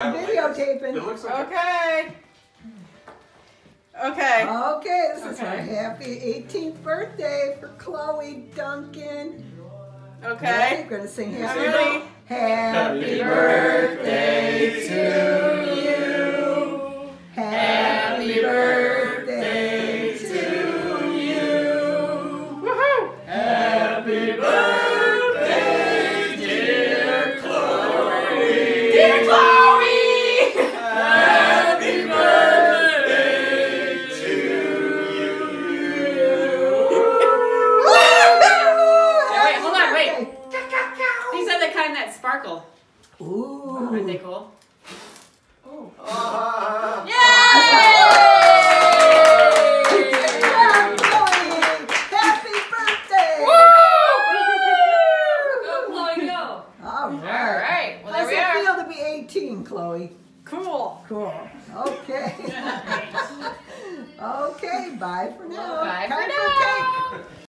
Videotaping. It looks like Okay. Okay. Okay, this is our happy 18th birthday for Chloe Duncan. Okay. We're gonna sing I'm happy, ready. happy birthday to you. Happy birthday to you. Woohoo! Happy birthday, sparkle. Ooh. Aren't they cool? Oh. Yeah, Chloe, Happy birthday! Go, Chloe, go. All All right. right. Well, there How's we it are. feel to be 18, Chloe? Cool. Cool. Okay. okay, bye for now. Bye for now. cake.